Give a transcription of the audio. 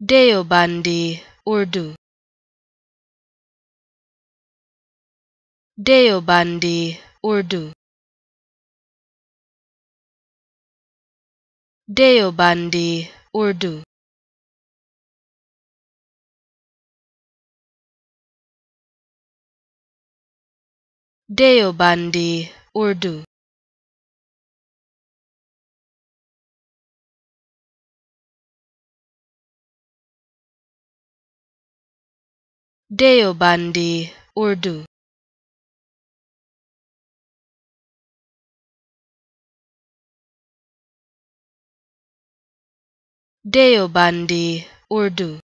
Deobandi Urdu. Deobandi Urdu. Deobandi Urdu. Deobandi Urdu Deobandi Urdu. Deobandi Urdu